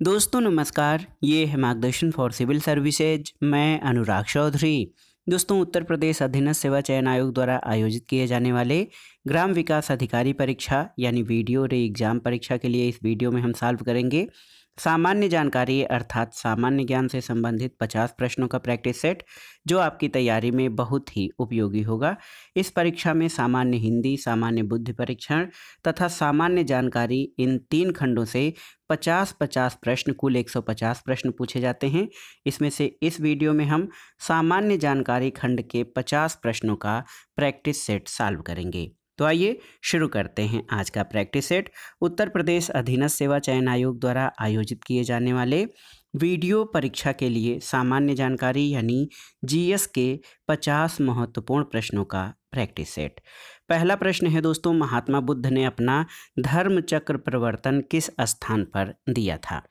दोस्तों, नमस्कार। ये है मार्गदर्शन फॉर सिविल सर्विसेज़। मैं अनुराग चौधरी। दोस्तों, उत्तर प्रदेश अधीनस्थ सेवा चयन आयोग द्वारा आयोजित किए जाने वाले ग्राम विकास अधिकारी परीक्षा, यानी वीडियो रे एग्ज़ाम परीक्षा के लिए इस वीडियो में हम सॉल्व करेंगे। सामान्य जानकारी, अर्थात सामान्य ज्ञान से संबंधित 50 प्रश्नों का प्रैक्टिस सेट, जो आपकी तैयारी में बहुत ही उपयोगी होगा। इस परीक्षा में सामान्य हिंदी, सामान्य बुद्धि परीक्षण तथा सामान्य जानकारी इन तीन खंडों से 50-50 प्रश्न, कुल 150 प्रश्न पूछे जाते हैं। इसमें से इस वीडियो में हम सामान्य जानकारी खंड के 50 प्रश्नों का प्रैक्टिस सेट सॉल्व करेंगे। तो आइए शुरू करते हैं आज का प्रैक्टिस सेट। उत्तर प्रदेश अधीनस्थ सेवा चयन आयोग द्वारा आयोजित किए जाने वाले वीडियो परीक्षा के लिए सामान्य जानकारी यानी जीएस के 50 महत्वपूर्ण प्रश्नों का प्रैक्टिस सेट। पहला प्रश्न है दोस्तों, महात्मा बुद्ध ने अपना धर्म चक्र प्रवर्तन किस स्थान पर दिया था?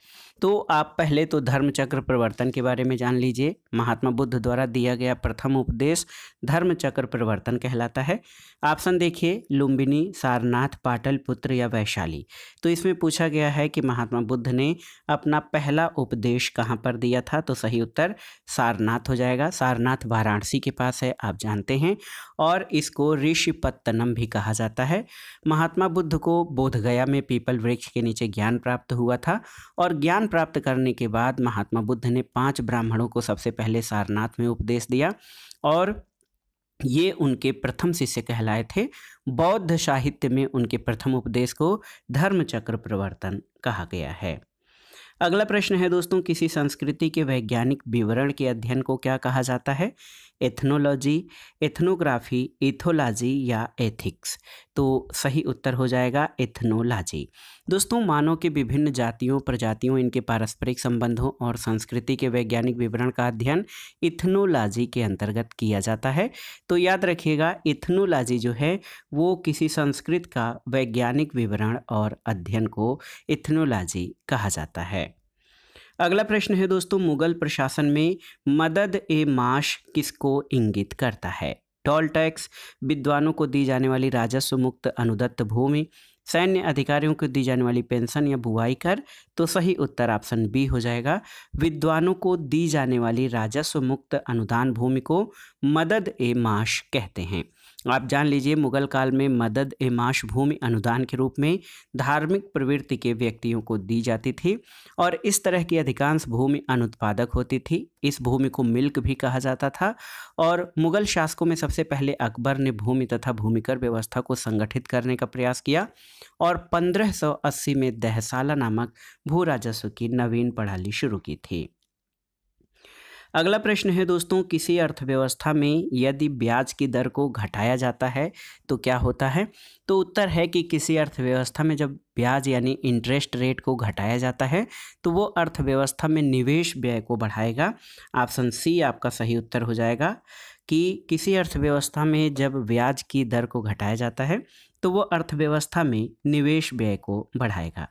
तो आप पहले तो धर्म चक्र प्रवर्तन के बारे में जान लीजिए। महात्मा बुद्ध द्वारा दिया गया प्रथम उपदेश धर्म चक्र प्रवर्तन कहलाता है। ऑप्शन देखिए, लुम्बिनी, सारनाथ, पाटलपुत्र या वैशाली। तो इसमें पूछा गया है कि महात्मा बुद्ध ने अपना पहला उपदेश कहाँ पर दिया था? तो सही उत्तर, सारनाथ हो जाएगा। सारनाथ वाराणसी के पास है, आप जानते हैं। और इसको ऋषिपत्तनम भी कहा जाता है। महात्मा बुद्ध को बोधगया में पीपल वृक्ष के नीचे ज्ञान प्राप्त हुआ था और ज्ञान प्राप्त करने के बाद महात्मा बुद्ध ने पाँच ब्राह्मणों को सबसे पहले सारनाथ में उपदेश दिया और ये उनके प्रथम शिष्य कहलाए थे। बौद्ध साहित्य में उनके प्रथम उपदेश को धर्मचक्र प्रवर्तन कहा गया है। अगला प्रश्न है दोस्तों, किसी संस्कृति के वैज्ञानिक विवरण के अध्ययन को क्या कहा जाता है? एथनोलॉजी, एथनोग्राफी, इथोलॉजी या एथिक्स। तो सही उत्तर हो जाएगा एथनोलॉजी। दोस्तों, मानव के विभिन्न जातियों, प्रजातियों, इनके पारस्परिक संबंधों और संस्कृति के वैज्ञानिक विवरण का अध्ययन इथनोलॉजी के अंतर्गत किया जाता है। तो याद रखिएगा इथनोलॉजी जो है, वो किसी संस्कृत का वैज्ञानिक विवरण और अध्ययन को इथनोलॉजी कहा जाता है। अगला प्रश्न है दोस्तों, मुगल प्रशासन में मदद ए माश किसको इंगित करता है? टोल टैक्स विद्वानों को दी जाने वाली राजस्व मुक्त अनुदत्त भूमि, सैन्य अधिकारियों को दी जाने वाली पेंशन या बुआई कर तो सही उत्तर ऑप्शन बी हो जाएगा। विद्वानों को दी जाने वाली राजस्व मुक्त अनुदान भूमि को मदद ए माश कहते हैं। आप जान लीजिए, मुगल काल में मदद ए माश भूमि अनुदान के रूप में धार्मिक प्रवृत्ति के व्यक्तियों को दी जाती थी और इस तरह की अधिकांश भूमि अनुत्पादक होती थी। इस भूमि को मिल्क भी कहा जाता था और मुगल शासकों में सबसे पहले अकबर ने भूमि तथा भूमिकर व्यवस्था को संगठित करने का प्रयास किया और 1580 में दहसाला नामक भू राजस्व की नवीन प्रणाली शुरू की थी। अगला प्रश्न है दोस्तों, किसी अर्थव्यवस्था में यदि ब्याज की दर को घटाया जाता है तो क्या होता है? तो उत्तर है कि किसी अर्थव्यवस्था में जब ब्याज यानी इंटरेस्ट रेट को घटाया जाता है तो वो अर्थव्यवस्था में निवेश व्यय को बढ़ाएगा। ऑप्शन सी आपका सही उत्तर हो जाएगा कि किसी अर्थव्यवस्था में जब ब्याज की दर को घटाया जाता है तो वो अर्थव्यवस्था में निवेश व्यय को बढ़ाएगा।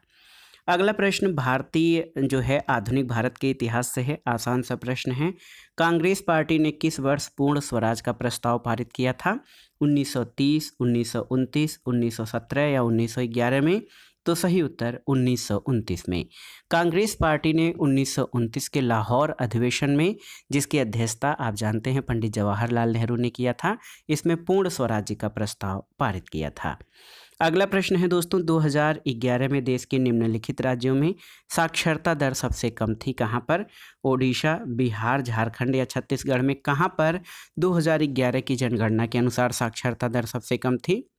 अगला प्रश्न भारतीय जो है आधुनिक भारत के इतिहास से है आसान सा प्रश्न है। कांग्रेस पार्टी ने किस वर्ष पूर्ण स्वराज का प्रस्ताव पारित किया था? 1930, 1929, 1917 या 1911 में? तो सही उत्तर उन्नीस में। कांग्रेस पार्टी ने उन्नीस सौ उनतीस के लाहौर अधिवेशन में जिसकी अध्यक्षता आप जानते हैं पंडित जवाहरलाल नेहरू ने किया था इसमें पूर्ण स्वराज्य का प्रस्ताव पारित किया था। अगला प्रश्न है दोस्तों 2011 में देश के निम्नलिखित राज्यों में साक्षरता दर सबसे कम थी कहाँ पर? ओडिशा, बिहार, झारखंड या छत्तीसगढ़ में कहाँ पर 2011 की जनगणना के अनुसार साक्षरता दर सबसे कम थी?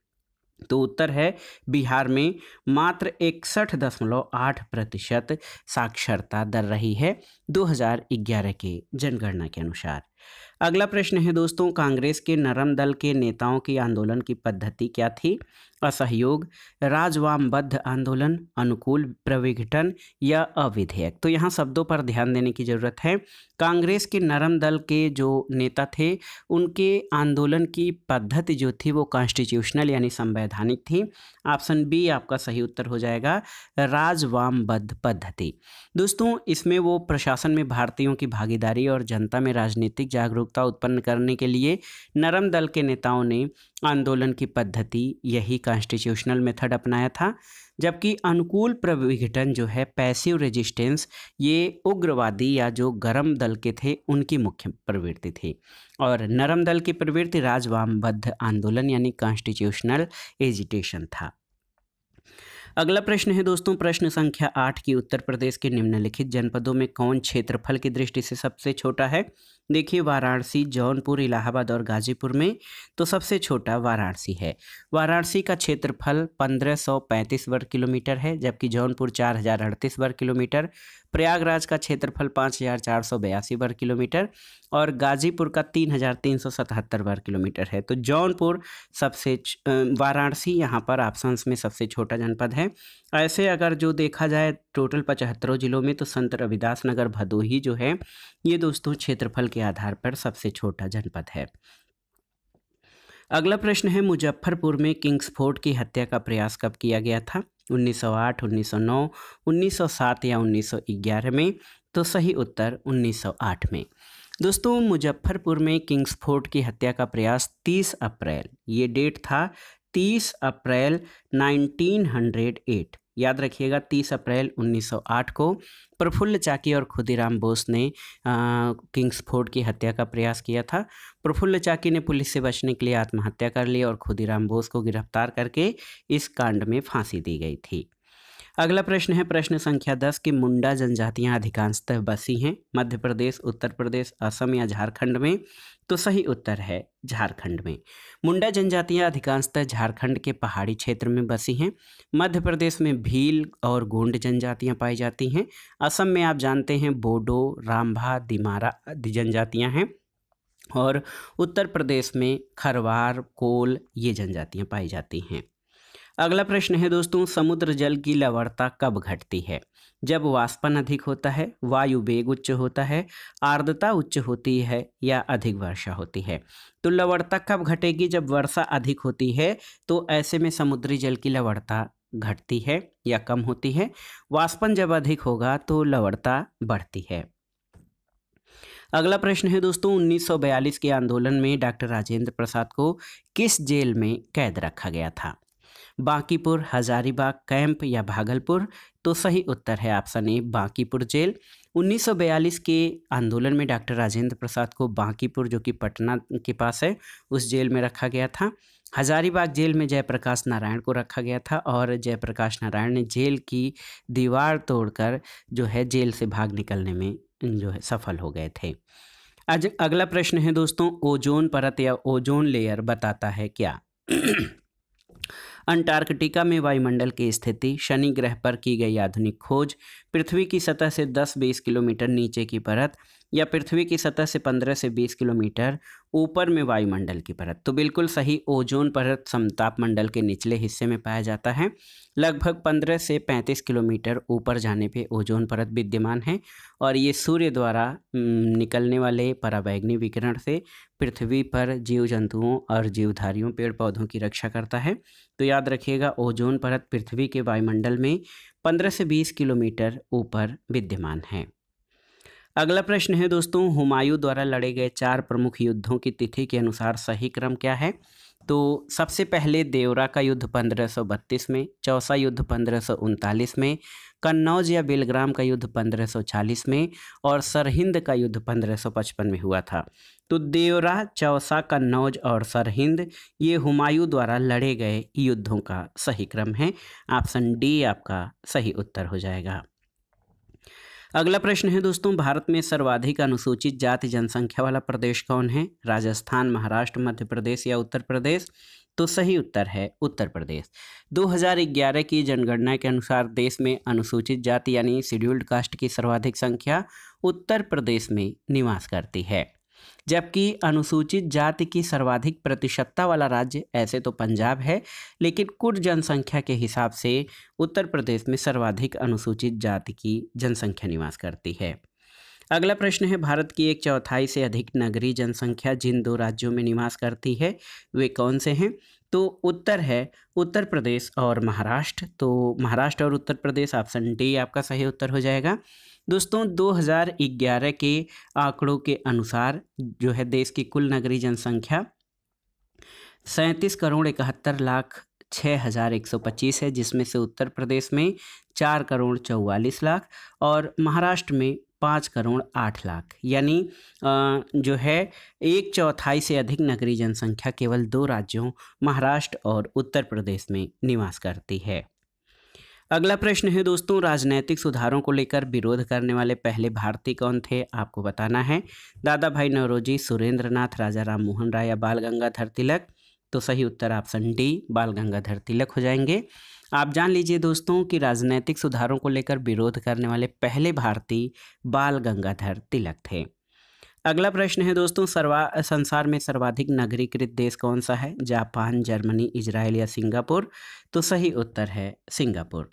तो उत्तर है, बिहार में मात्र इकसठ दशमलव आठ प्रतिशत साक्षरता दर रही है 2011 के जनगणना के अनुसार। अगला प्रश्न है दोस्तों, कांग्रेस के नरम दल के नेताओं की आंदोलन की पद्धति क्या थी? असहयोग, राजवामबद्ध आंदोलन, अनुकूल प्रविघटन या अविधेयक? तो यहाँ शब्दों पर ध्यान देने की ज़रूरत है। कांग्रेस के नरम दल के जो नेता थे, उनके आंदोलन की पद्धति जो थी वो कॉन्स्टिट्यूशनल यानी संवैधानिक थी। ऑप्शन बी आपका सही उत्तर हो जाएगा, राजवामबद्ध पद्धति। दोस्तों, इसमें वो प्रशासन में भारतीयों की भागीदारी और जनता में राजनीतिक जागरूकता उत्पन्न करने के लिए नरम दल के नेताओं ने आंदोलन की पद्धति, यही कॉन्स्टिट्यूशनल मेथड अपनाया था, जबकि अनुकूल प्रविघटन जो है पैसिव रेजिस्टेंस ये उग्रवादी या जो गर्म दल के थे, उनकी मुख्य प्रवृत्ति थी। और नरम दल की प्रवृत्ति राजवामबद्ध आंदोलन, यानी कॉन्स्टिट्यूशनल एजिटेशन था। अगला प्रश्न है दोस्तों, प्रश्न संख्या आठ की उत्तर प्रदेश के निम्नलिखित जनपदों में कौन क्षेत्रफल की दृष्टि से सबसे छोटा है? देखिए, वाराणसी, जौनपुर, इलाहाबाद और गाजीपुर में तो सबसे छोटा वाराणसी है। वाराणसी का क्षेत्रफल 1535 वर्ग किलोमीटर है, जबकि जौनपुर चार हज़ार अड़तीस वर्ग किलोमीटर प्रयागराज का क्षेत्रफल पाँच हज़ार चार सौ बयासी वर्ग किलोमीटर और गाजीपुर का तीन हज़ार तीन सौ सतहत्तर वर्ग किलोमीटर है। तो जौनपुर सबसे वाराणसी यहाँ पर ऑप्शंस में सबसे छोटा जनपद है। ऐसे अगर जो देखा जाए टोटल पचहत्तरों जिलों में तो संत रविदास नगर भदोही जो है, ये दोस्तों क्षेत्रफल के आधार पर सबसे छोटा जनपद है। अगला प्रश्न है, मुजफ्फरपुर में किंग्सफोर्ड की हत्या का प्रयास कब किया गया था? 1908, 1909, 1907 या 1911 में तो सही उत्तर 1908 में। दोस्तों मुजफ्फरपुर में किंग्स फोर्ट की हत्या का प्रयास 30 अप्रैल ये डेट था 30 अप्रैल 1908 याद रखिएगा 30 अप्रैल 1908 को प्रफुल्ल चाकी और खुदीराम बोस ने किंग्स फोर्ड की हत्या का प्रयास किया था। प्रफुल्ल चाकी ने पुलिस से बचने के लिए आत्महत्या कर ली और खुदीराम बोस को गिरफ़्तार करके इस कांड में फांसी दी गई थी। अगला प्रश्न है, प्रश्न संख्या दस की मुंडा जनजातियाँ अधिकांशतः बसी हैं, मध्य प्रदेश, उत्तर प्रदेश, असम या झारखंड में? तो सही उत्तर है, झारखंड में। मुंडा जनजातियाँ अधिकांशतः झारखंड के पहाड़ी क्षेत्र में बसी हैं, मध्य प्रदेश में भील और गोंड जनजातियाँ पाई जाती हैं, असम में आप जानते हैं बोडो, रामभा, दिमारा आदि जनजातियाँ हैं, और उत्तर प्रदेश में खरवार, कोल ये जनजातियाँ पाई जाती हैं। अगला प्रश्न है दोस्तों, समुद्र जल की लवणता कब घटती है? जब वाष्पन अधिक होता है, वायु वेग उच्च होता है, आर्द्रता उच्च होती है या अधिक वर्षा होती है? तो लवणता कब घटेगी? जब वर्षा अधिक होती है तो ऐसे में समुद्री जल की लवणता घटती है या कम होती है? वाष्पन जब अधिक होगा तो लवणता बढ़ती है। अगला प्रश्न है दोस्तों 1942 के आंदोलन में डॉक्टर राजेंद्र प्रसाद को किस जेल में कैद रखा गया था? बांकीपुर, हजारीबाग कैंप या भागलपुर? तो सही उत्तर है ऑप्शन ए, बांकीपुर जेल। 1942 के आंदोलन में डॉक्टर राजेंद्र प्रसाद को बांकीपुर, जो कि पटना के पास है, उस जेल में रखा गया था। हजारीबाग जेल में जयप्रकाश नारायण को रखा गया था और जयप्रकाश नारायण ने जेल की दीवार तोड़कर जो है, जेल से भाग निकलने में जो है, सफल हो गए थे। आज अगला प्रश्न है दोस्तों, ओजोन परत या ओजोन लेयर बताता है क्या? अंटार्कटिका में वायुमंडल की स्थिति, शनि ग्रह पर की गई आधुनिक खोज, पृथ्वी की सतह से 10-20 किलोमीटर नीचे की परत या पृथ्वी की सतह से 15 से 20 किलोमीटर ऊपर में वायुमंडल की परत। तो बिल्कुल सही ओजोन परत समताप मंडल के निचले हिस्से में पाया जाता है। लगभग 15 से 35 किलोमीटर ऊपर जाने पे ओजोन परत विद्यमान है और ये सूर्य द्वारा निकलने वाले पराबैग्नि विकिरण से पृथ्वी पर जीव जंतुओं और जीवधारियों पेड़ पौधों की रक्षा करता है। तो याद रखिएगा, ओजोन परत पृथ्वी के वायुमंडल में 15 से 20 किलोमीटर ऊपर विद्यमान है। अगला प्रश्न है दोस्तों, हुमायूं द्वारा लड़े गए चार प्रमुख युद्धों की तिथि के अनुसार सही क्रम क्या है? तो सबसे पहले देवरा का युद्ध 1532 में, चौसा युद्ध पंद्रह में, कन्नौज या बेलग्राम का युद्ध 1540 में और सरहिंद का युद्ध 1555 में हुआ था। तो देवरा, चौसा, कन्नौज और सरहिंद, ये हुमायूं द्वारा लड़े गए युद्धों का सही क्रम है। ऑप्शन डी आपका सही उत्तर हो जाएगा। अगला प्रश्न है दोस्तों, भारत में सर्वाधिक अनुसूचित जाति जनसंख्या वाला प्रदेश कौन है? राजस्थान, महाराष्ट्र, मध्य प्रदेश या उत्तर प्रदेश? तो सही उत्तर है उत्तर प्रदेश। 2011 की जनगणना के अनुसार देश में अनुसूचित जाति यानी शेड्यूल्ड कास्ट की सर्वाधिक संख्या उत्तर प्रदेश में निवास करती है। जबकि अनुसूचित जाति की सर्वाधिक प्रतिशतता वाला राज्य ऐसे तो पंजाब है, लेकिन कुल जनसंख्या के हिसाब से उत्तर प्रदेश में सर्वाधिक अनुसूचित जाति की जनसंख्या निवास करती है। अगला प्रश्न है, भारत की एक चौथाई से अधिक नगरीय जनसंख्या जिन दो राज्यों में निवास करती है, वे कौन से हैं? तो उत्तर है उत्तर प्रदेश और महाराष्ट्र। तो महाराष्ट्र और उत्तर प्रदेश, ऑप्शन डी आपका सही उत्तर हो जाएगा। दोस्तों 2011 के आंकड़ों के अनुसार जो है देश की कुल नगरीय जनसंख्या सैंतीस करोड़ इकहत्तर लाख छः हज़ार एक सौ पच्चीस है, जिसमें से उत्तर प्रदेश में चार करोड़ चौवालीस लाख और महाराष्ट्र में पाँच करोड़ आठ लाख। यानी जो है एक चौथाई से अधिक नगरीय जनसंख्या केवल दो राज्यों, महाराष्ट्र और उत्तर प्रदेश में निवास करती है। अगला प्रश्न है दोस्तों, राजनैतिक सुधारों को लेकर विरोध करने वाले पहले भारतीय कौन थे, आपको बताना है। दादा भाई नवरोजी सुरेंद्र नाथ राजा राम मोहन राय या बाल गंगाधर तिलक? तो सही उत्तर ऑप्शन डी, बाल गंगाधर तिलक हो जाएँगे। आप जान लीजिए दोस्तों कि राजनैतिक सुधारों को लेकर विरोध करने वाले पहले भारतीय बाल गंगाधर तिलक थे। अगला प्रश्न है दोस्तों, सर्वा, संसार में सर्वाधिक नगरीकृत देश कौन सा है? जापान, जर्मनी, इजराइल या सिंगापुर? तो सही उत्तर है सिंगापुर।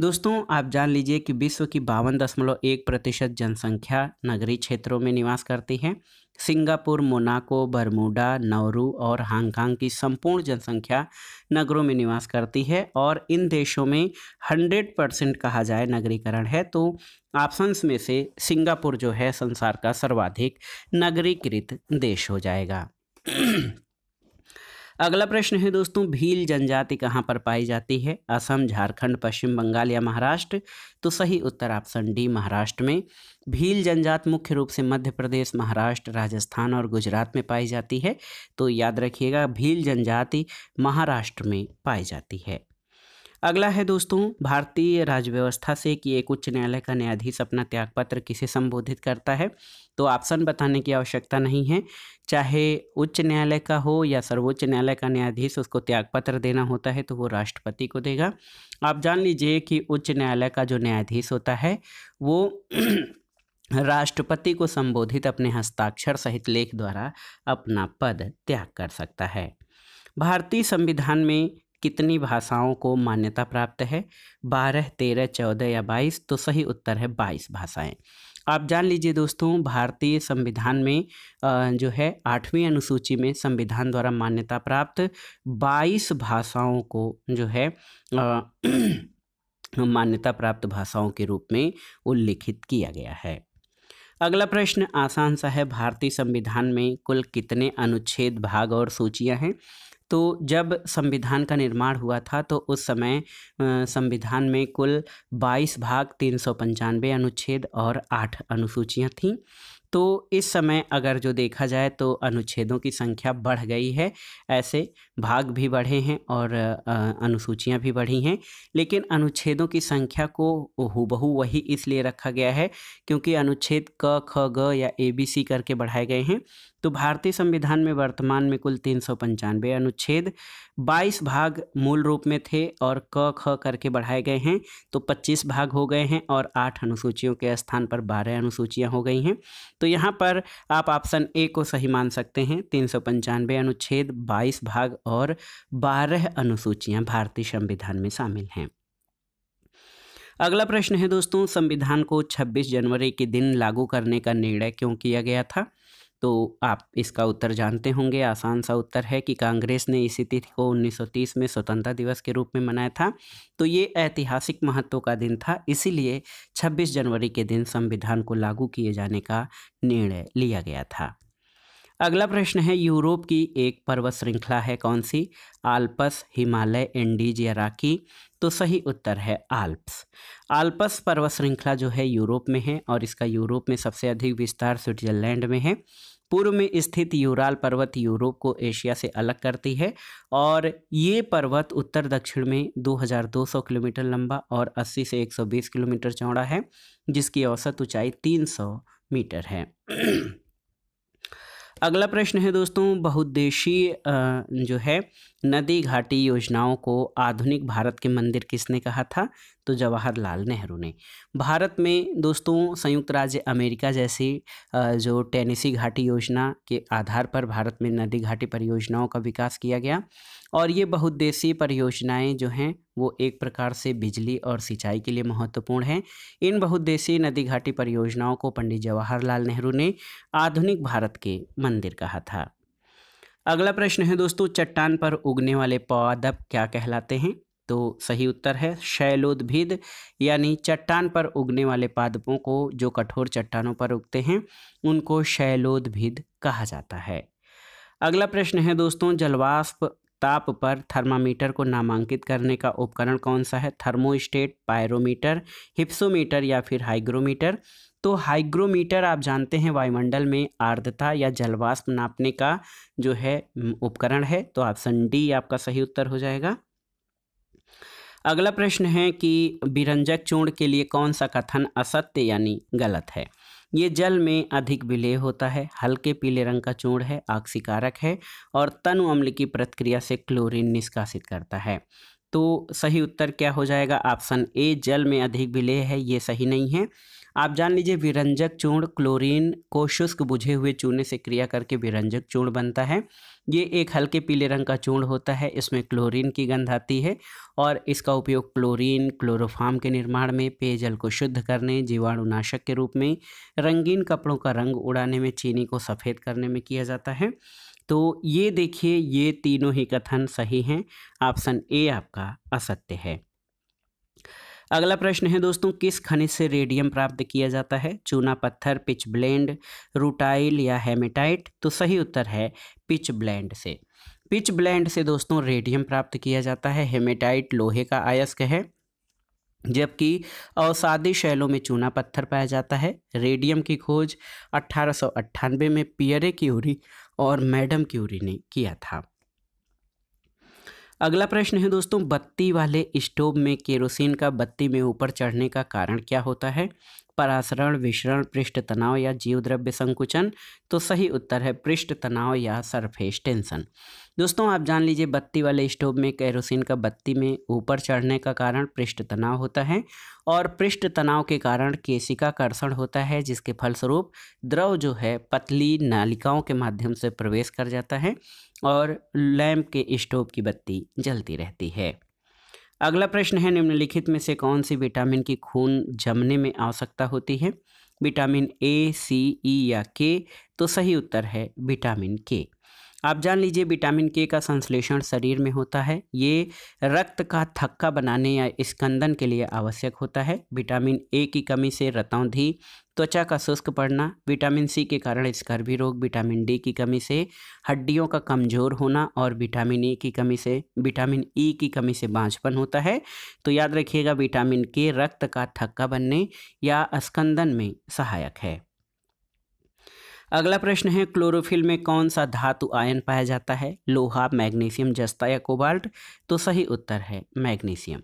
दोस्तों, आप जान लीजिए कि विश्व की बावन दशमलव एक प्रतिशत जनसंख्या नगरीय क्षेत्रों में निवास करती है। सिंगापुर, मोनाको, बरमूडा, नौरू और हांगकांग की संपूर्ण जनसंख्या नगरों में निवास करती है और इन देशों में 100 परसेंट कहा जाए नगरीकरण है। तो ऑप्शंस में से सिंगापुर जो है संसार का सर्वाधिक नगरीकृत देश हो जाएगा। अगला प्रश्न है दोस्तों, भील जनजाति कहाँ पर पाई जाती है? असम, झारखंड, पश्चिम बंगाल या महाराष्ट्र? तो सही उत्तर ऑप्शन डी, महाराष्ट्र में। भील जनजात मुख्य रूप से मध्य प्रदेश, महाराष्ट्र, राजस्थान और गुजरात में पाई जाती है। तो याद रखिएगा, भील जनजाति महाराष्ट्र में पाई जाती है। अगला है दोस्तों, भारतीय राजव्यवस्था से कि एक उच्च न्यायालय का न्यायाधीश अपना त्यागपत्र किसे संबोधित करता है? तो ऑप्शन बताने की आवश्यकता नहीं है। चाहे उच्च न्यायालय का हो या सर्वोच्च न्यायालय का न्यायाधीश उसको त्यागपत्र देना होता है तो वो राष्ट्रपति को देगा। आप जान लीजिए कि उच्च न्यायालय का जो न्यायाधीश होता है, वो राष्ट्रपति को संबोधित अपने हस्ताक्षर सहित लेख द्वारा अपना पद त्याग कर सकता है। भारतीय संविधान में कितनी भाषाओं को मान्यता प्राप्त है? बारह, तेरह, चौदह या बाईस? तो सही उत्तर है बाईस भाषाएँ। आप जान लीजिए दोस्तों, भारतीय संविधान में जो है, आठवीं अनुसूची में संविधान द्वारा मान्यता प्राप्त बाईस भाषाओं को जो है मान्यता प्राप्त भाषाओं के रूप में उल्लिखित किया गया है। अगला प्रश्न, आसान सा है, भारतीय संविधान में कुल कितने अनुच्छेद भाग और सूचियाँ हैं? तो जब संविधान का निर्माण हुआ था तो उस समय संविधान में कुल बाईस भाग, तीन सौ पंचानवे अनुच्छेद और आठ अनुसूचियाँ थीं। तो इस समय अगर जो देखा जाए तो अनुच्छेदों की संख्या बढ़ गई है। ऐसे भाग भी बढ़े हैं और अनुसूचियाँ भी बढ़ी हैं। लेकिन अनुच्छेदों की संख्या को हूबहू वही इसलिए रखा गया है, क्योंकि अनुच्छेद क, ख, ग या ए, बी, सी करके बढ़ाए गए हैं। तो भारतीय संविधान में वर्तमान में कुल तीन सौ पंचानवे अनुच्छेद बाईस भाग मूल रूप में थे और क, ख करके बढ़ाए गए हैं तो पच्चीस भाग हो गए हैं और आठ अनुसूचियों के स्थान पर बारह अनुसूचियाँ हो गई हैं। तो यहाँ पर आप ऑप्शन ए को सही मान सकते हैं, तीन सौ पंचानवे अनुच्छेद बाईस भाग और बारह अनुसूचियाँ भारतीय संविधान में शामिल हैं। अगला प्रश्न है दोस्तों, संविधान को 26 जनवरी के दिन लागू करने का निर्णय क्यों किया गया था? तो आप इसका उत्तर जानते होंगे। आसान सा उत्तर है कि कांग्रेस ने इसी तिथि को 1930 में स्वतंत्रता दिवस के रूप में मनाया था। तो ये ऐतिहासिक महत्व का दिन था, इसीलिए 26 जनवरी के दिन संविधान को लागू किए जाने का निर्णय लिया गया था। अगला प्रश्न है, यूरोप की एक पर्वत श्रृंखला है कौन सी? आल्पस, हिमालय, एंडीज या राकी तो सही उत्तर है आल्प्स। आल्पस पर्वत श्रृंखला जो है यूरोप में है और इसका यूरोप में सबसे अधिक विस्तार स्विट्जरलैंड में है। पूर्व में स्थित यूराल पर्वत यूरोप को एशिया से अलग करती है और ये पर्वत उत्तर दक्षिण में 2200 किलोमीटर लंबा और 80 से 120 किलोमीटर चौड़ा है, जिसकी औसत ऊंचाई 300 मीटर है। अगला प्रश्न है दोस्तों बहुद्देशीय जो है, नदी घाटी योजनाओं को आधुनिक भारत के मंदिर किसने कहा था? तो जवाहरलाल नेहरू ने। भारत में दोस्तों, संयुक्त राज्य अमेरिका जैसी जो टेनिसी घाटी योजना के आधार पर भारत में नदी घाटी परियोजनाओं का विकास किया गया। और ये बहुद्देशीय परियोजनाएँ जो हैं, वो एक प्रकार से बिजली और सिंचाई के लिए महत्वपूर्ण हैं। इन बहुद्देशीय नदी घाटी परियोजनाओं को पंडित जवाहरलाल नेहरू ने आधुनिक भारत के मंदिर कहा था। अगला प्रश्न है दोस्तों, चट्टान पर उगने वाले पादप क्या कहलाते हैं? तो सही उत्तर है शैलोद्भिद, यानी चट्टान पर उगने वाले पादपों को जो कठोर चट्टानों पर उगते हैं, उनको शैलोद्भिद कहा जाता है। अगला प्रश्न है दोस्तों, जलवाष्प ताप पर थर्मामीटर को नामांकित करने का उपकरण कौन सा है? थर्मोस्टेट, पायरोमीटर, हिप्सोमीटर या फिर हाइग्रोमीटर? तो हाइग्रोमीटर आप जानते हैं वायुमंडल में आर्द्रता या जलवाष्प नापने का जो है उपकरण है। तो ऑप्शन डी आपका सही उत्तर हो जाएगा। अगला प्रश्न है कि बिरंजक चूर्ण के लिए कौन सा कथन असत्य यानी गलत है? ये जल में अधिक विलय होता है, हल्के पीले रंग का चूड़ है, आक्सीकारक है और तनु अम्ल की प्रतिक्रिया से क्लोरीन निष्कासित करता है। तो सही उत्तर क्या हो जाएगा? ऑप्शन ए, जल में अधिक विलय है, ये सही नहीं है। आप जान लीजिए, विरंजक चूर्ण क्लोरीन को शुष्क बुझे हुए चूने से क्रिया करके विरंजक चूर्ण बनता है। ये एक हल्के पीले रंग का चूर्ण होता है, इसमें क्लोरीन की गंध आती है और इसका उपयोग क्लोरीन, क्लोरोफार्म के निर्माण में, पेयजल को शुद्ध करने जीवाणुनाशक के रूप में, रंगीन कपड़ों का रंग उड़ाने में, चीनी को सफ़ेद करने में किया जाता है। तो ये देखिए, ये तीनों ही कथन सही हैं। ऑप्शन ए आपका असत्य है। अगला प्रश्न है दोस्तों, किस खनिज से रेडियम प्राप्त किया जाता है? चूना पत्थर, पिच ब्लेंड, रूटाइल या हेमेटाइट? तो सही उत्तर है पिच ब्लेंड से। पिच ब्लेंड से दोस्तों रेडियम प्राप्त किया जाता है। हेमेटाइट लोहे का आयस्क है, जबकि अवसादी शैलों में चूना पत्थर पाया जाता है। रेडियम की खोज अट्ठारह में पियरे क्यूरी और मैडम क्यूरी ने किया था। अगला प्रश्न है दोस्तों, बत्ती वाले स्टोव में केरोसिन का बत्ती में ऊपर चढ़ने का कारण क्या होता है? परासरण विषरण, पृष्ठ तनाव या जीव द्रव्य संकुचन तो सही उत्तर है पृष्ठ तनाव या सरफेस टेंशन। दोस्तों, आप जान लीजिए बत्ती वाले स्टोव में कैरोसिन का बत्ती में ऊपर चढ़ने का कारण पृष्ठ तनाव होता है और पृष्ठ तनाव के कारण केसिका कर्षण होता है, जिसके फलस्वरूप द्रव जो है पतली नालिकाओं के माध्यम से प्रवेश कर जाता है और लैम्प के स्टोव की बत्ती जलती रहती है। अगला प्रश्न है, निम्नलिखित में से कौन सी विटामिन की खून जमने में आवश्यकता होती है? विटामिन ए, सी, ई या के? तो सही उत्तर है विटामिन के। आप जान लीजिए विटामिन के का संश्लेषण शरीर में होता है। ये रक्त का थक्का बनाने या स्कंदन के लिए आवश्यक होता है। विटामिन ए की कमी से रतौंधी त्वचा का शुष्क पड़ना, विटामिन सी के कारण स्कर्वी रोग, विटामिन डी की कमी से हड्डियों का कमज़ोर होना और विटामिन ई की कमी से, विटामिन ई e की कमी से बाँझपन होता है। तो याद रखिएगा विटामिन के रक्त का थक्का बनने या स्कंदन में सहायक है। अगला प्रश्न है, क्लोरोफिल में कौन सा धातु आयन पाया जाता है? लोहा, मैग्नीशियम, जस्ता या कोबाल्ट? तो सही उत्तर है, मैग्नीशियम।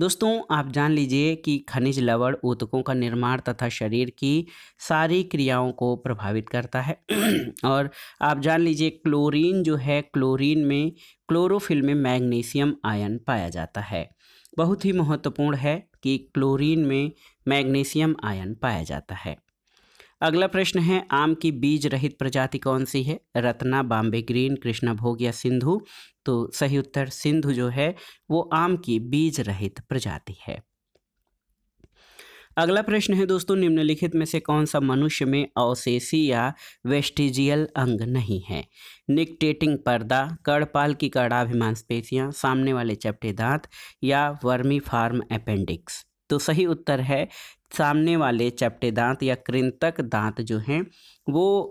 दोस्तों, आप जान लीजिए कि खनिज लवण ऊतकों का निर्माण तथा शरीर की सारी क्रियाओं को प्रभावित करता है। और आप जान लीजिए, क्लोरीन जो है, क्लोरीन में, क्लोरोफिल में मैग्नीशियम आयन पाया जाता है। बहुत ही महत्वपूर्ण है कि क्लोरीन में मैग्नीशियम आयन पाया जाता है। अगला प्रश्न है, आम की बीज रहित प्रजाति कौन सी है? रत्ना बॉम्बे ग्रीन, कृष्णा भोग या सिंधु? तो सही उत्तर सिंधु जो है, वो आम की बीज रहित प्रजाति है। अगला प्रश्न है दोस्तों, निम्नलिखित में से कौन सा मनुष्य में अवशेषी या वेस्टिजियल अंग नहीं है? निकटेटिंग पर्दा, कड़पाल की कड़ाभिमान स्पेसियाँ, सामने वाले चपटे दांत या वर्मी फार्म अपेंडिक्स। तो सही उत्तर है सामने वाले चपटे दांत या कृंतक दांत जो हैं वो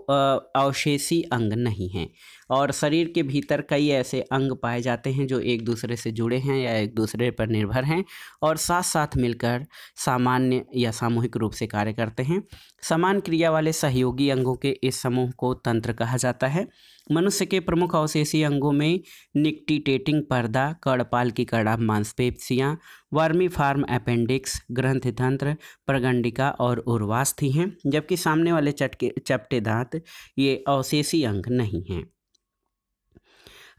अवशेषी अंग नहीं हैं। और शरीर के भीतर कई ऐसे अंग पाए जाते हैं जो एक दूसरे से जुड़े हैं या एक दूसरे पर निर्भर हैं और साथ साथ मिलकर सामान्य या सामूहिक रूप से कार्य करते हैं। समान क्रिया वाले सहयोगी अंगों के इस समूह को तंत्र कहा जाता है। मनुष्य के प्रमुख अवशेषी अंगों में निकटीटेटिंग पर्दा, कड़पाल की कड़ा, मांसपेशियाँ, वर्मी फार्म अपेंडिक्स ग्रंथतंत्र प्रगंडिका और उर्वास्थी हैं, जबकि सामने वाले चटके, चपटे दांत ये अवशेषी अंग नहीं हैं।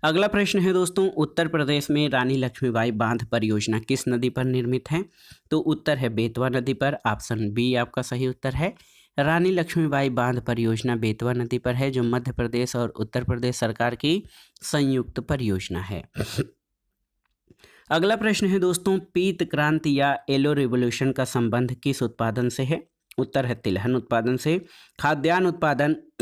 अगला प्रश्न है दोस्तों, उत्तर प्रदेश में रानी लक्ष्मीबाई बाँध परियोजना किस नदी पर निर्मित है? तो उत्तर है बेतवा नदी पर, ऑप्शन बी आपका सही उत्तर है। रानी लक्ष्मीबाई बाँध परियोजना बेतवा नदी पर है, जो मध्य प्रदेश और उत्तर प्रदेश सरकार की संयुक्त परियोजना है। अगला प्रश्न है दोस्तों, पीत क्रांति या एलो रिवोल्यूशन का संबंध किस उत्पादन से है? उत्तर है तिलहन उत्पादन से। खाद्यान्न उत्पादन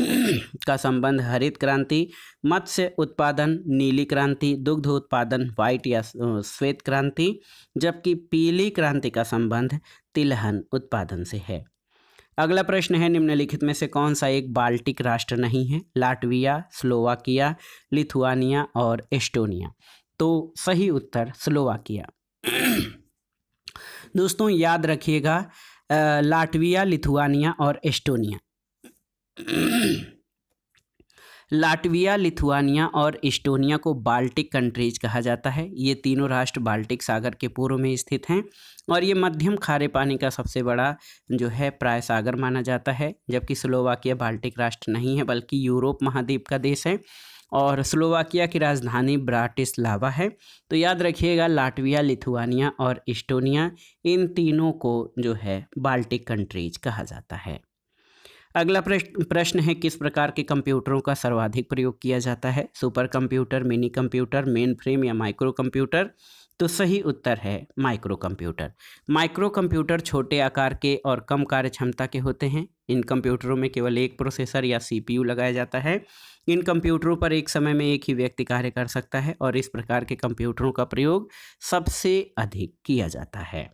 का संबंध, हरित क्रांति, मत्स्य उत्पादन, नीली क्रांति, दुग्ध उत्पादन व्हाइट या श्वेत क्रांति, जबकि पीली क्रांति का संबंध तिलहन उत्पादन से है। अगला प्रश्न है, निम्नलिखित में से कौन सा एक बाल्टिक राष्ट्र नहीं है? लाटविया, स्लोवाकिया, लिथुआनिया और एस्टोनिया। तो सही उत्तर, स्लोवाकिया। दोस्तों, याद रखिएगा लाटविया, लिथुआनिया और एस्टोनिया। लाटविया, लिथुआनिया और इस्टोनिया को बाल्टिक कंट्रीज़ कहा जाता है। ये तीनों राष्ट्र बाल्टिक सागर के पूर्व में स्थित हैं और ये मध्यम खारे पानी का सबसे बड़ा जो है प्राय सागर माना जाता है, जबकि स्लोवाकिया बाल्टिक राष्ट्र नहीं है, बल्कि यूरोप महाद्वीप का देश है। और स्लोवाकिया की राजधानी ब्राटिस्लावा है। तो याद रखिएगा, लाटविया, लिथुआनिया और इस्टोनिया, इन तीनों को जो है बाल्टिक कंट्रीज़ कहा जाता है। अगला प्रश्न है किस प्रकार के कंप्यूटरों का सर्वाधिक प्रयोग किया जाता है? Super computer, mini computer, mainframe या माइक्रो कंप्यूटर? तो सही उत्तर है माइक्रो कंप्यूटर माइक्रो कंप्यूटर छोटे आकार के और कम कार्य क्षमता के होते हैं। इन कंप्यूटरों में केवल एक प्रोसेसर या सीपीयू लगाया जाता है। इन कंप्यूटरों पर एक समय में एक ही व्यक्ति कार्य कर सकता है और इस प्रकार के कंप्यूटरों का प्रयोग सबसे अधिक किया जाता है।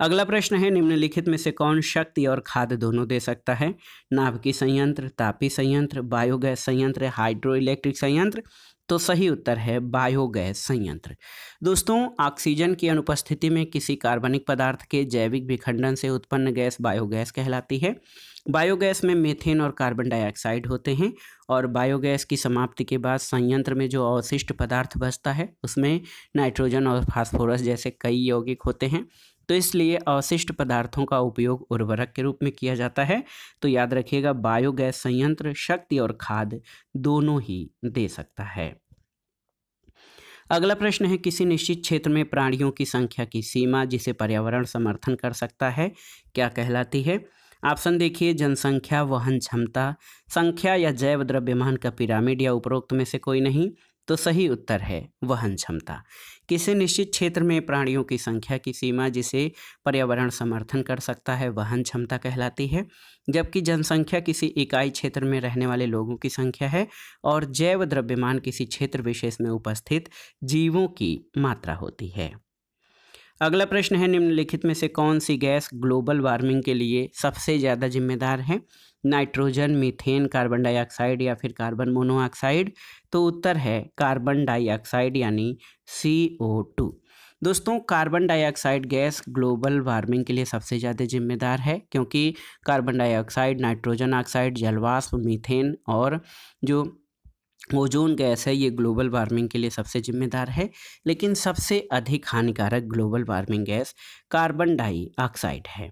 अगला प्रश्न है, निम्नलिखित में से कौन शक्ति और खाद दोनों दे सकता है? नाभिकी संयंत्र तापी संयंत्र, बायोगैस संयंत्र हाइड्रो इलेक्ट्रिक संयंत्र तो सही उत्तर है बायोगैस संयंत्र। दोस्तों, ऑक्सीजन की अनुपस्थिति में किसी कार्बनिक पदार्थ के जैविक विखंडन से उत्पन्न गैस बायोगैस कहलाती है। बायोगैस में मीथेन और कार्बन डाइऑक्साइड होते हैं और बायोगैस की समाप्ति के बाद संयंत्र में जो अवशिष्ट पदार्थ बचता है, उसमें नाइट्रोजन और फास्फोरस जैसे कई यौगिक होते हैं। तो इसलिए अवशिष्ट पदार्थों का उपयोग उर्वरक के रूप में किया जाता है। तो याद रखिएगा, बायोगैस संयंत्र शक्ति और खाद दोनों ही दे सकता है। अगला प्रश्न है, किसी निश्चित क्षेत्र में प्राणियों की संख्या की सीमा जिसे पर्यावरण समर्थन कर सकता है, क्या कहलाती है? ऑप्शन देखिए, जनसंख्या, वहन क्षमता, संख्या या जैव द्रव्यमान का पिरामिड या उपरोक्त में से कोई नहीं तो सही उत्तर है, वहन क्षमता। किसी निश्चित क्षेत्र में प्राणियों की संख्या की सीमा जिसे पर्यावरण समर्थन कर सकता है, वहन क्षमता कहलाती है, जबकि जनसंख्या किसी इकाई क्षेत्र में रहने वाले लोगों की संख्या है और जैव द्रव्यमान किसी क्षेत्र विशेष में उपस्थित जीवों की मात्रा होती है। अगला प्रश्न है, निम्नलिखित में से कौन सी गैस ग्लोबल वार्मिंग के लिए सबसे ज़्यादा जिम्मेदार है? नाइट्रोजन, मीथेन, कार्बन डाइऑक्साइड या फिर कार्बन मोनोऑक्साइड? तो उत्तर है कार्बन डाइऑक्साइड यानी सी ओ टू। दोस्तों, carbon dioxide gas global warming के लिए सबसे ज़्यादा जिम्मेदार है, क्योंकि कार्बन डाइऑक्साइड, नाइट्रोजन ऑक्साइड, जलवाष्प, मीथेन और जो ओजोन गैस है, ये ग्लोबल वार्मिंग के लिए सबसे जिम्मेदार है। लेकिन सबसे अधिक हानिकारक global warming gas carbon dioxide है।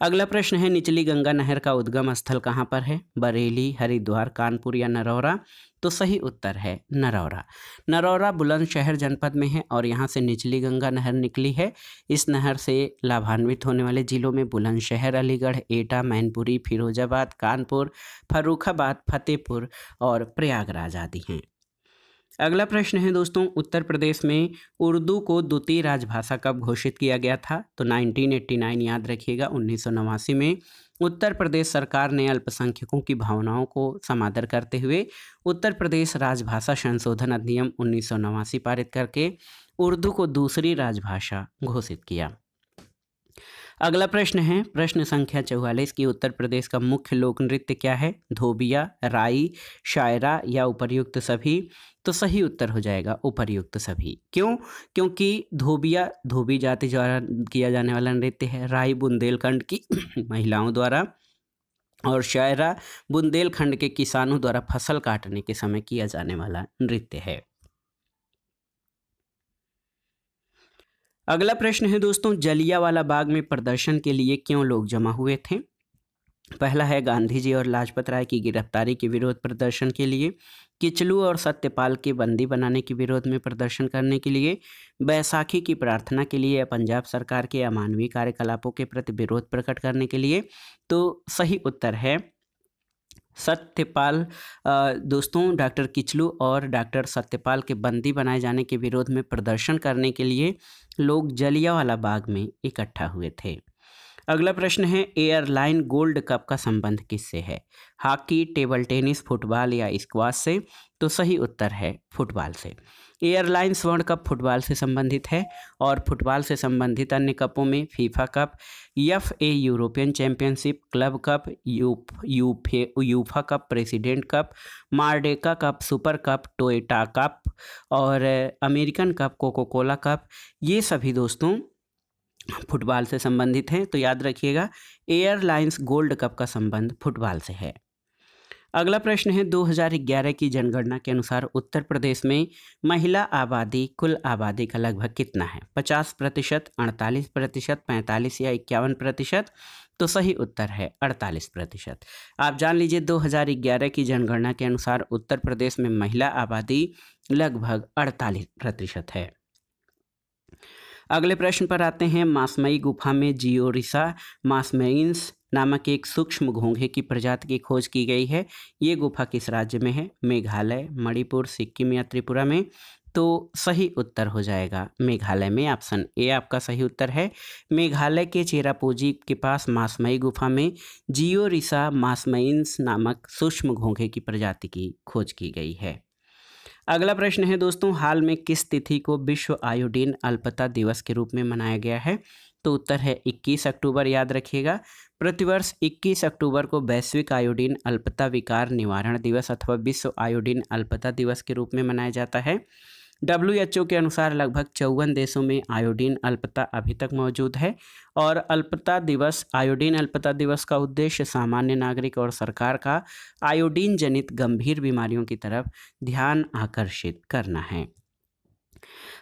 अगला प्रश्न है, निचली गंगा नहर का उद्गम स्थल कहाँ पर है? बरेली, हरिद्वार, कानपुर या नरौरा? तो सही उत्तर है, नरौरा। नरौरा बुलंदशहर जनपद में है और यहाँ से निचली गंगा नहर निकली है। इस नहर से लाभान्वित होने वाले ज़िलों में बुलंदशहर अलीगढ़, एटा, मैनपुरी, फिरोजाबाद, कानपुर, फर्रुखाबाद, फतेहपुर और प्रयागराज आदि हैं। अगला प्रश्न है दोस्तों, उत्तर प्रदेश में उर्दू को द्वितीय राजभाषा कब घोषित किया गया था? तो 1989 याद रखिएगा, उन्नीस सौ नवासी में। उत्तर प्रदेश सरकार ने अल्पसंख्यकों की भावनाओं को समादर करते हुए उत्तर प्रदेश राजभाषा संशोधन अधिनियम उन्नीस सौ नवासी पारित करके उर्दू को दूसरी राजभाषा घोषित किया। अगला प्रश्न है, प्रश्न संख्या चौवालीस की उत्तर प्रदेश का मुख्य लोक नृत्य क्या है? धोबिया, राई, शायरा या उपर्युक्त सभी तो सही उत्तर हो जाएगा उपरयुक्त सभी। क्यों? क्योंकि धोबिया, धोबी जाति द्वारा किया जाने वाला नृत्य है। राई बुंदेलखंड की महिलाओं द्वारा और शायरा बुंदेलखंड के किसानों द्वारा फ़सल काटने के समय किया जाने वाला नृत्य है। अगला प्रश्न है दोस्तों, जलियावाला बाग में प्रदर्शन के लिए क्यों लोग जमा हुए थे? पहला है गांधी जी और लाजपत राय की गिरफ्तारी के विरोध प्रदर्शन के लिए, किचलू और सत्यपाल के बंदी बनाने के विरोध में प्रदर्शन करने के लिए, बैसाखी की प्रार्थना के लिए पंजाब सरकार के अमानवीय कार्यकलापों के प्रति विरोध प्रकट करने के लिए। तो सही उत्तर है, सत्यपाल दोस्तों, डॉक्टर किचलू और डॉक्टर सत्यपाल के बंदी बनाए जाने के विरोध में प्रदर्शन करने के लिए लोग जलियावाला बाग में इकट्ठा हुए थे। अगला प्रश्न है, एयरलाइन गोल्ड कप का संबंध किससे है? हॉकी, टेबल टेनिस, फुटबॉल या स्क्वाश से? तो सही उत्तर है, फुटबॉल से। एयरलाइन स्वर्ण कप फुटबॉल से संबंधित है और फुटबॉल से संबंधित अन्य कपों में FIFA cup F A European championship, club cup UEFA, UEFA cup, President cup, Merdeka cup, super cup, Toyota cup और American cup, Coca Cola cup. ये सभी दोस्तों फुटबॉल से संबंधित हैं तो याद रखिएगा, एयरलाइंस गोल्ड कप का संबंध फुटबॉल से है। अगला प्रश्न है 2011 की जनगणना के अनुसार उत्तर प्रदेश में महिला आबादी, कुल आबादी का लगभग कितना है? 50 प्रतिशत, अड़तालीस प्रतिशत, पैंतालीस या इक्यावन प्रतिशत? तो सही उत्तर है 48 प्रतिशत। आप जान लीजिए 2011 की जनगणना के अनुसार उत्तर प्रदेश में महिला आबादी लगभग 48 प्रतिशत है। अगले प्रश्न पर आते हैं। मासमई गुफा में जियोरिसा मासमइंस नामक एक सूक्ष्म घोंघे की प्रजाति की खोज की गई है। ये गुफा किस राज्य में है? मेघालय, मणिपुर, सिक्किम या त्रिपुरा में? तो सही उत्तर हो जाएगा मेघालय में। ऑप्शन ए आपका सही उत्तर है। मेघालय के चेरापूजी के पास मासमई गुफा में जियो रिसा मासमइंस नामक सूक्ष्म घोंघे की प्रजाति की खोज की गई है। अगला प्रश्न है दोस्तों, हाल में किस तिथि को विश्व आयोडीन अल्पता दिवस के रूप में मनाया गया है? तो उत्तर है 21 अक्टूबर, याद रखिएगा। प्रतिवर्ष 21 अक्टूबर को वैश्विक आयोडीन अल्पता विकार निवारण दिवस अथवा विश्व आयोडीन अल्पता दिवस के रूप में मनाया जाता है। डब्ल्यूएचओ के अनुसार लगभग चौवन देशों में आयोडीन अल्पता अभी तक मौजूद है और अल्पता दिवस, आयोडीन अल्पता दिवस का उद्देश्य सामान्य नागरिक और सरकार का आयोडीन जनित गंभीर बीमारियों की तरफ़ ध्यान आकर्षित करना है।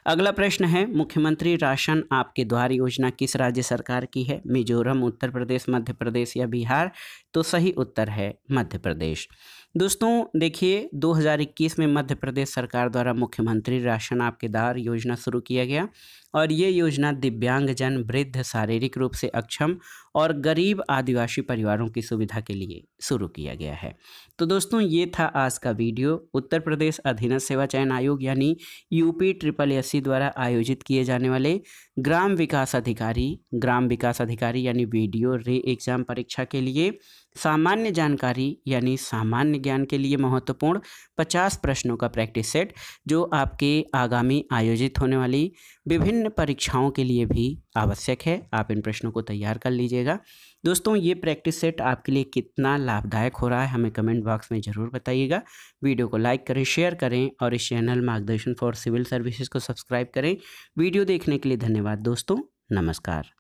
अगला प्रश्न है, मुख्यमंत्री राशन आपके द्वार योजना किस राज्य सरकार की है? मिजोरम, उत्तर प्रदेश, मध्य प्रदेश या बिहार? तो सही उत्तर है मध्य प्रदेश। दोस्तों, देखिए 2021 में मध्य प्रदेश सरकार द्वारा मुख्यमंत्री राशन आपके दार योजना शुरू किया गया और ये योजना दिव्यांगजन, वृद्ध, शारीरिक रूप से अक्षम और गरीब आदिवासी परिवारों की सुविधा के लिए शुरू किया गया है। तो दोस्तों, ये था आज का वीडियो। उत्तर प्रदेश अधीनस्थ सेवा चयन आयोग यानी यूपी ट्रिपल एस द्वारा आयोजित किए जाने वाले ग्राम विकास अधिकारी, ग्राम विकास अधिकारी यानी वीडियो रे एग्ज़ाम परीक्षा के लिए सामान्य जानकारी यानी सामान्य ज्ञान के लिए महत्वपूर्ण 50 प्रश्नों का प्रैक्टिस सेट जो आपके आगामी आयोजित होने वाली विभिन्न परीक्षाओं के लिए भी आवश्यक है, आप इन प्रश्नों को तैयार कर लीजिएगा। दोस्तों, ये प्रैक्टिस सेट आपके लिए कितना लाभदायक हो रहा है, हमें कमेंट बॉक्स में ज़रूर बताइएगा। वीडियो को लाइक करें, शेयर करें और इस channel Margdarshan for civil services को सब्सक्राइब करें। वीडियो देखने के लिए धन्यवाद दोस्तों, नमस्कार।